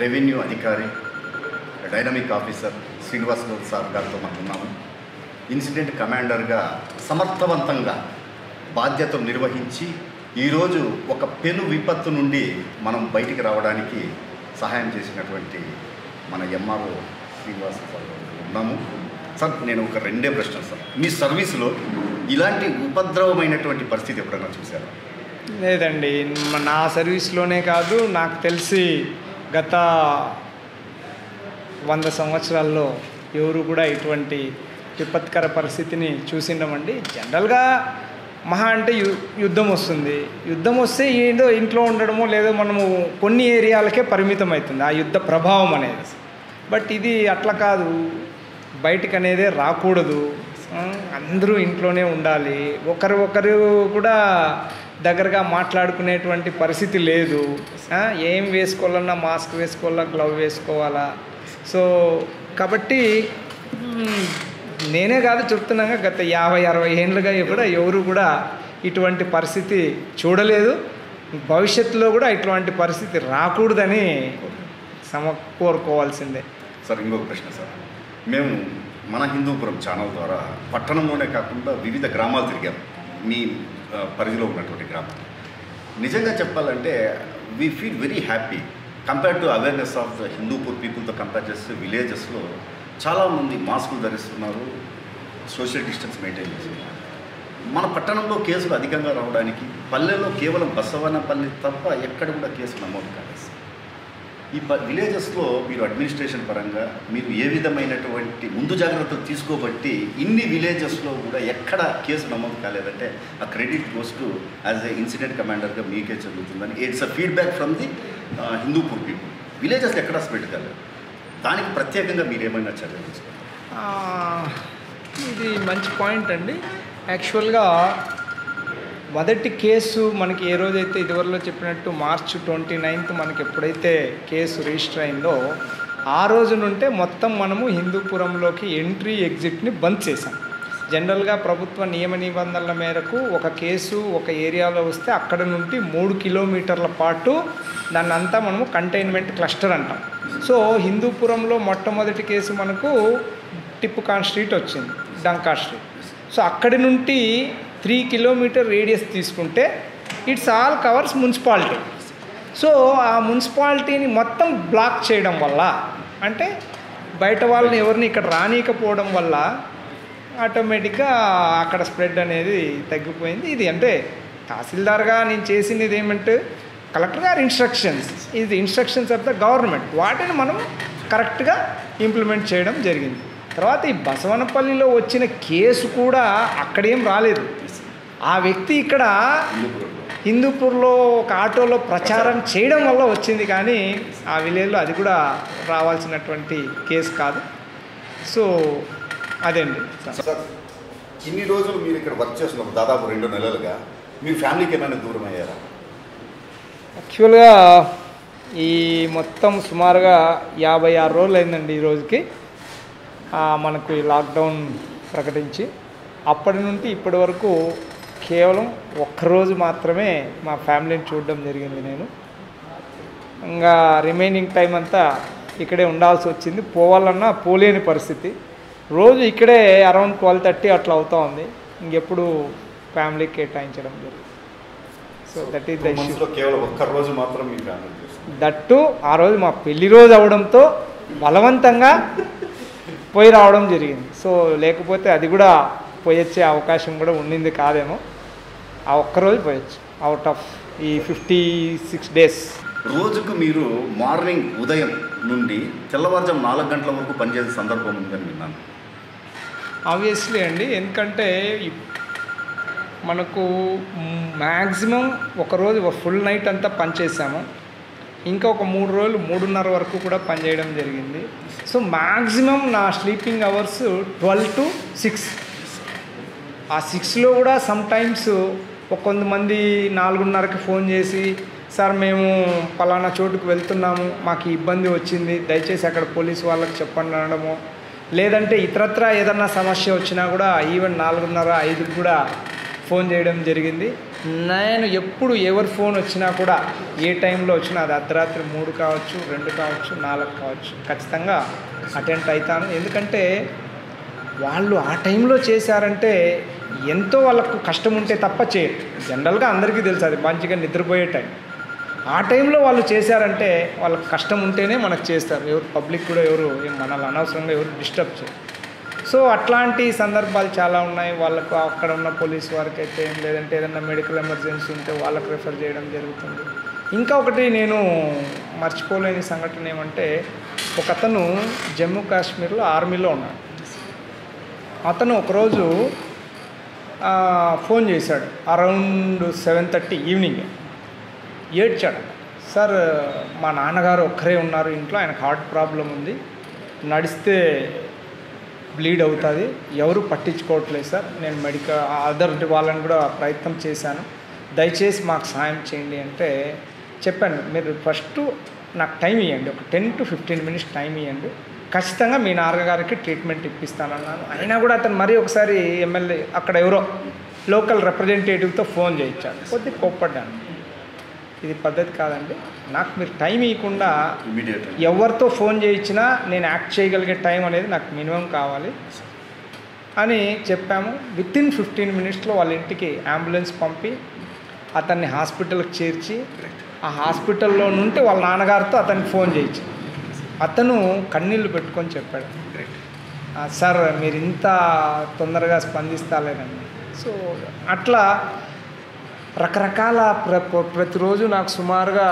Revenue అధికారి dynamic officer Srinivas Goud sir గారితో మనం ఉన్నాము. ఇన్సిడెంట్ కమాండర్గా సమర్థవంతంగా బాధ్యతలు నిర్వహించి ఈరోజు ఒక పెను విపత్తు నుండి మనం బయటికి రావడానికి సహాయం చేసినటువంటి మన ఎంఆర్ఓ శ్రీనివాస్ సార్ ఉన్నాము. సార్ నేను ఒక రెండే ప్రశ్నలు సార్. మీ సర్వీసులో ఇలాంటి ఉపద్రవమైనటువంటి పరిస్థితి ఎప్పుడైనా చూసారా లేదండి నా సర్వీస్లోనే కాదు నాకు తెలిసి గత వంద సంవత్సరాల్లో ఎవరు కూడా ఇటువంటి విపత్కర పరిస్థితిని చూసిండమండి. జనరల్గా మహా అంటే యుద్ధం వస్తుంది. యుద్ధం వస్తే ఏదో ఇంట్లో ఉండడమో లేదో మనము కొన్ని ఏరియాలకే పరిమితం అవుతుంది ఆ యుద్ధ ప్రభావం అనేది. బట్ ఇది అట్లా కాదు. బయటికి అనేదే రాకూడదు అందరూ ఇంట్లోనే ఉండాలి. ఒకరు ఒకరు కూడా దగ్గరగా మాట్లాడుకునేటువంటి పరిస్థితి లేదు. ఏం వేసుకోవాలన్నా మాస్క్ వేసుకోవాలా గ్లవ్ వేసుకోవాలా? సో కాబట్టి నేనే కాదు చెప్తున్నాగా గత యాభై అరవై ఏళ్ళుగా కూడా ఎవరు కూడా ఇటువంటి పరిస్థితి చూడలేదు. భవిష్యత్తులో కూడా ఇటువంటి పరిస్థితి రాకూడదని సమ కోరుకోవాల్సిందే. సార్ ఇంకొక ప్రశ్న సార్. మేము మన హిందూపురం ఛానల్ ద్వారా పట్టణంలోనే కాకుండా వివిధ గ్రామాలు తిరిగాం. మీ పరిధిలో ఉన్నటువంటి గ్రామం. నిజంగా చెప్పాలంటే we feel very happy compare to awareness of the Hindupur పీపుల్తో compare చేస్తే విలేజెస్లో చాలామంది మాస్కులు ధరిస్తున్నారు సోషల్ డిస్టెన్స్ మెయింటైన్ చేస్తున్నారు. మన పట్టణంలో కేసులు అధికంగా రావడానికి పల్లెల్లో కేవలం బసవనపల్లి తప్ప ఎక్కడ కూడా కేసులు నమోదు కాలేదు. ఈ విలేజెస్లో మీరు అడ్మినిస్ట్రేషన్ పరంగా మీరు ఏ విధమైనటువంటి ముందు జాగ్రత్తలు తీసుకోబట్టి ఇన్ని విలేజెస్లో కూడా ఎక్కడ కేసు నమోదు కాలేదంటే ఆ credit post as a incident కమాండర్గా మీకే చెందుతుందని. It's a feedback from the Hindupur people. Villages ఎక్కడ స్ప్రెడ్ కాలేదు. దానికి ప్రత్యేకంగా మీరు ఏమైనా చర్యలు ఇది మంచి పాయింట్ అండి. యాక్చువల్గా మొదటి కేసు మనకి ఏ రోజైతే ఇదివరలో చెప్పినట్టు మార్చ్ ట్వంటీ నైన్త్ మనకి ఎప్పుడైతే కేసు రిజిస్టర్ అయిందో ఆ రోజు నుంటే మొత్తం మనము హిందూపురంలోకి ఎంట్రీ ఎగ్జిట్ని బంద్ చేశాం. జనరల్గా ప్రభుత్వ నియమ నిబంధనల మేరకు ఒక కేసు ఒక ఏరియాలో వస్తే అక్కడ నుండి మూడు కిలోమీటర్ల పాటు దాన్ని అంతా మనము కంటైన్మెంట్ క్లస్టర్ అంటాం. సో హిందూపురంలో మొట్టమొదటి కేసు మనకు టిప్పు కాన్ స్ట్రీట్ వచ్చింది డంకా స్ట్రీట్. సో అక్కడి నుండి త్రీ కిలోమీటర్ రేడియస్ తీసుకుంటే it's all covers municipality. So ఆ మున్సిపాలిటీని మొత్తం బ్లాక్ చేయడం వల్ల అంటే బయట వాళ్ళని ఎవరిని ఇక్కడ రానీకపోవడం వల్ల ఆటోమేటిక్గా అక్కడ స్ప్రెడ్ అనేది తగ్గిపోయింది. ఇది అంటే తహసీల్దార్గా నేను చేసింది ఏమంటే కలెక్టర్ గారి ఇన్స్ట్రక్షన్స్. ఇది ఇన్స్ట్రక్షన్స్ ఆఫ్ ద గవర్నమెంట్. వాటిని మనం కరెక్ట్గా ఇంప్లిమెంట్ చేయడం జరిగింది. తర్వాత ఈ బసవనపల్లిలో వచ్చిన కేసు కూడా అక్కడేం రాలేదు. ఆ వ్యక్తి ఇక్కడ హిందూపురంలో ఒక ఆటోలో ప్రచారం చేయడం వల్ల వచ్చింది కానీ ఆ విలేజ్లో అది కూడా రావాల్సినటువంటి కేసు కాదు. సో అదండి ఇన్ని రోజులు మీరు ఇక్కడ వర్క్ చేస్తున్నారు దాదాపు రెండు నెలలుగా మీ ఫ్యామిలీకి ఏమైనా దూరం అయ్యారా? యాక్చువల్గా ఈ మొత్తం సుమారుగా యాభై ఆరు రోజులు అయిందండి ఈ రోజుకి. మనకు ఈ లాక్డౌన్ ప్రకటించి. అప్పటి నుండి ఇప్పటి వరకు కేవలం ఒక్కరోజు మాత్రమే మా ఫ్యామిలీని చూడడం జరిగింది నేను. ఇంకా రిమైనింగ్ టైం అంతా ఇక్కడే ఉండాల్సి వచ్చింది. పోవాలన్నా పోలేని పరిస్థితి. రోజు ఇక్కడే అరౌండ్ ట్వెల్వ్ థర్టీ అట్లా అవుతా ఉంది. ఇంకెప్పుడు ఫ్యామిలీకి కేటాయించడం జరిగింది సో దట్ ఈస్ కేవలం ఒక్క రోజు మాత్రం మీ ఫ్యామిలీ చూస్తుంది. దట్టు ఆ రోజు మా పెళ్ళి రోజు అవడంతో బలవంతంగా పోయి రావడం జరిగింది. సో లేకపోతే అది కూడా పోయొచ్చే అవకాశం కూడా ఉండింది కాదేమో. ఆ ఒక్కరోజు పోయొచ్చు. అవుట్ ఆఫ్ ఈ ఫిఫ్టీ సిక్స్ డేస్ రోజుకు మీరు మార్నింగ్ ఉదయం నుండి తెల్లవారుజాము నాలుగు గంటల వరకు పనిచేసే సందర్భం ఉందని విన్నాను. ఆబ్వియస్లీ అండి ఎందుకంటే మనకు మ్యాక్సిమం ఒకరోజు ఫుల్ నైట్ అంతా పనిచేసాము. ఇంకా ఒక మూడు రోజులు మూడున్నర వరకు కూడా పనిచేయడం జరిగింది. సో మ్యాక్సిమం నా sleeping hours twelve to six ఆ సిక్స్లో కూడా సమ్ టైమ్స్ ఒక కొంతమంది నాలుగున్నరకి ఫోన్ చేసి సార్ మేము పలానా చోటుకు వెళ్తున్నాము మాకు ఇబ్బంది వచ్చింది దయచేసి అక్కడ పోలీస్ వాళ్ళకి చెప్పండి అనడము. లేదంటే ఇతరత్ర ఏదన్నా సమస్య వచ్చినా కూడా ఈవెన్ నాలుగున్నర ఐదుకి కూడా ఫోన్ చేయడం జరిగింది. నేను ఎప్పుడు ఎవరి ఫోన్ వచ్చినా కూడా ఏ టైంలో వచ్చినా అది అర్ధరాత్రి మూడు కావచ్చు రెండు కావచ్చు నాలుగు కావచ్చు ఖచ్చితంగా అటెండ్ అవుతాను ఎందుకంటే వాళ్ళు ఆ టైంలో చేశారంటే ఎంతో వాళ్ళకు కష్టం ఉంటే తప్ప చేయరు జనరల్గా అందరికీ తెలుసు అది మంచిగా నిద్రపోయే టైం. ఆ టైంలో వాళ్ళు చేశారంటే వాళ్ళకి కష్టం ఉంటేనే మనకు చేస్తారు. ఎవరు పబ్లిక్ కూడా ఎవరు మనల్ని అనవసరంగా ఎవరు డిస్టర్బ్ చేయరు. సో అట్లాంటి సందర్భాలు చాలా ఉన్నాయి. వాళ్ళకు అక్కడ ఉన్న పోలీస్ వారికి అయితే ఏం లేదంటే ఏదైనా మెడికల్ ఎమర్జెన్సీ ఉంటే వాళ్ళకి రిఫర్ చేయడం జరుగుతుంది. ఇంకా ఒకటి నేను మర్చిపోలేని సంఘటన ఏమంటే ఒక అతను జమ్మూ కాశ్మీర్లో ఆర్మీలో ఉన్నాడు. అతను ఒకరోజు ఫోన్ చేశాడు. Around seven thirty evening. ఏడ్చాడు. సార్ మా నాన్నగారు ఒక్కరే ఉన్నారు ఇంట్లో ఆయనకు హార్ట్ ప్రాబ్లం ఉంది. నడిస్తే బ్లీడ్ అవుతుంది. ఎవరు పట్టించుకోవట్లేదు సార్. నేను మెడికల్ అదర్ వాళ్ళని కూడా ప్రయత్నం చేశాను. దయచేసి మాకు సాయం చేయండి అంటే చెప్పాను. మీరు ఫస్ట్ నాకు టైం ఇవ్వండి ఒక ten to fifteen minutes time ఇవ్వండి ఖచ్చితంగా మీ నాన్నగారికి ట్రీట్మెంట్ ఇప్పిస్తానన్నాను. అయినా కూడా అతను మరీ ఒకసారి ఎమ్మెల్యే అక్కడ ఎవరో లోకల్ రిప్రజెంటేటివ్తో ఫోన్ చేయించాడు. కొద్ది కోప్పడ్డాను. ఇది పద్ధతి కాదండి. నాకు మీరు టైం ఇవ్వకుండా ఎవరితో ఫోన్ చేయించినా నేను యాక్ట్ చేయగలిగే టైం అనేది నాకు మినిమం కావాలి అని చెప్పాము. విత్ ఇన్ ఫిఫ్టీన్ మినిట్స్లో వాళ్ళ ఇంటికి అంబులెన్స్ పంపి అతన్ని హాస్పిటల్కి చేర్చి ఆ హాస్పిటల్లో నుండి వాళ్ళ నాన్నగారితో అతనికి ఫోన్ చేయించి అతను కన్నీళ్ళు పెట్టుకొని చెప్పాడు సార్ మీరు ఇంత తొందరగా స్పందిస్తాలేనండి సో అట్లా రకరకాల ప్ర ప్రతిరోజు నాకు సుమారుగా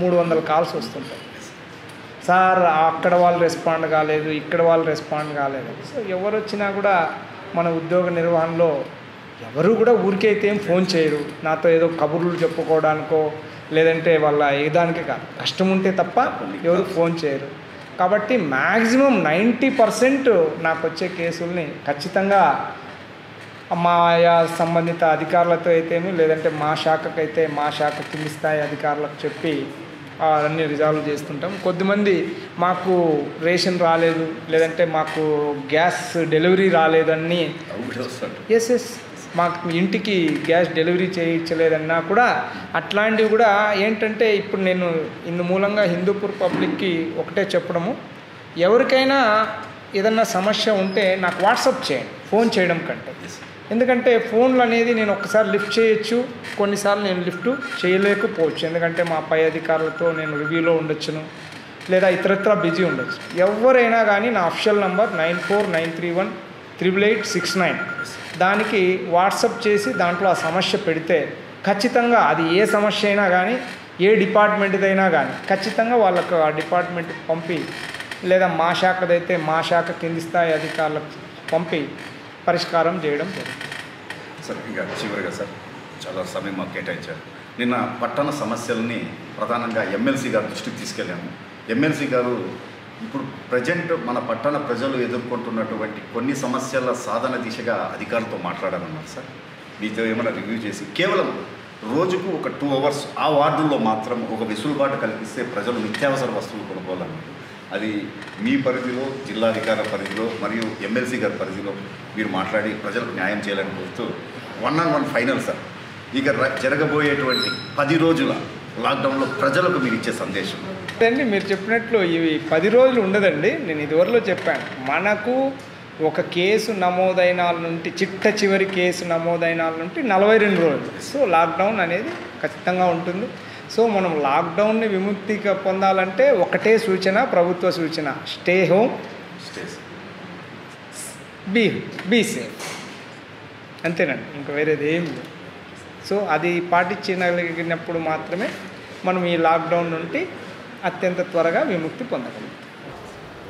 మూడు వందల కాల్స్ వస్తుంటాయి. సార్ అక్కడ వాళ్ళు రెస్పాండ్ కాలేదు ఇక్కడ వాళ్ళు రెస్పాండ్ కాలేదు. సో ఎవరు వచ్చినా కూడా మన ఉద్యోగ నిర్వహణలో ఎవరు కూడా ఊరికైతే ఏం ఫోన్ చేయరు. నాతో ఏదో కబుర్లు చెప్పుకోవడానికో లేదంటే వాళ్ళ ఏదానికి కాదు. కష్టం ఉంటే తప్ప ఎవరు ఫోన్ చేయరు. కాబట్టి మ్యాక్సిమం నైంటీ పర్సెంట్ నాకు వచ్చే కేసుల్ని ఖచ్చితంగా మా ఆయా సంబంధిత అధికారులతో అయితేమి లేదంటే మా శాఖకైతే మా శాఖ కింది స్థాయి అధికారులకు చెప్పి ఆ, అన్ని రిజాల్వ్ చేస్తుంటాం. కొద్దిమంది మాకు రేషన్ రాలేదు లేదంటే మాకు గ్యాస్ డెలివరీ రాలేదని ఎస్ ఎస్ మాకు ఇంటికి గ్యాస్ డెలివరీ చేయించలేదన్నా కూడా అట్లాంటివి కూడా ఏంటంటే ఇప్పుడు నేను ఇందు మూలంగా హిందూపూర్ పబ్లిక్కి ఒకటే చెప్పడము. ఎవరికైనా ఏదన్నా సమస్య ఉంటే నాకు వాట్సాప్ చేయండి ఫోన్ చేయడం కంటే. ఎందుకంటే ఫోన్లు అనేది నేను ఒక్కసారి లిఫ్ట్ చేయొచ్చు కొన్నిసార్లు నేను లిఫ్ట్ చేయలేకపోవచ్చు. ఎందుకంటే మా పై అధికారులతో నేను రివ్యూలో ఉండొచ్చును లేదా ఇతరత్ర బిజీ ఉండొచ్చు. ఎవరైనా కానీ నా official number nine four nine three one triple eight six nine దానికి వాట్సప్ చేసి దాంట్లో ఆ సమస్య పెడితే ఖచ్చితంగా అది ఏ సమస్య అయినా కానీ ఏ డిపార్ట్మెంట్దైనా కానీ ఖచ్చితంగా వాళ్ళకు ఆ డిపార్ట్మెంట్కి పంపి లేదా మా శాఖదైతే మా శాఖ కింది స్థాయి అధికారులకు పంపి పరిష్కారం చేయడం జరుగుతుంది. సార్ ఇక చివరిగా సార్ చాలా సమయం మాకు కేటాయించారు. నిన్న పట్టణ సమస్యల్ని ప్రధానంగా ఎమ్మెల్సీ గారి దృష్టికి తీసుకెళ్ళాము. ఎమ్మెల్సీ గారు ఇప్పుడు ప్రజెంట్ మన పట్టణ ప్రజలు ఎదుర్కొంటున్నటువంటి కొన్ని సమస్యల సాధన దిశగా అధికారులతో మాట్లాడాలన్నారు సార్. మీతో ఏమైనా రివ్యూ చేసి కేవలం రోజుకు ఒక టూ అవర్స్ ఆ వార్డుల్లో మాత్రం ఒక వెసులుబాటు కల్పిస్తే ప్రజలు నిత్యావసర వస్తువులు కొనుక్కోవాలన్నారు. అది మీ పరిధిలో జిల్లాధికార పరిధిలో మరియు ఎమ్మెల్సీ గారి పరిధిలో మీరు మాట్లాడి ప్రజలకు న్యాయం చేయాలని కోరుతూ one on one final sir ఇక జరగబోయేటువంటి పది రోజుల లాక్డౌన్లో ప్రజలకు మీరు ఇచ్చే సందేశం. అండి మీరు చెప్పినట్లు ఇవి పది రోజులు ఉండదండి. నేను ఇదివరలో చెప్పాను. మనకు ఒక కేసు నమోదైన నుండి చిట్ట చివరి కేసు నమోదైన నుండి నలభై రెండు రోజులు. సో లాక్డౌన్ అనేది ఖచ్చితంగా ఉంటుంది. సో మనం లాక్డౌన్ని విముక్తిగా పొందాలంటే ఒకటే సూచన ప్రభుత్వ సూచన. Stay home be be safe అంతేనండి. ఇంకా వేరేది ఏం లేదు. సో అది పాటించగలిగినప్పుడు మాత్రమే మనం ఈ లాక్డౌన్ నుండి అత్యంత త్వరగా విముక్తి పొందగలుగుతాం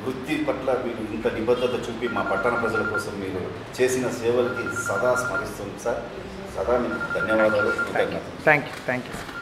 వృత్తి పట్ల మీరు ఇంత నిబద్ధత చూపి మా పట్టణ ప్రజల కోసం మీరు చేసిన సేవలకి సదా స్మరిస్తుంది సార్. సదా మీకు ధన్యవాదాలు. Thank you thank you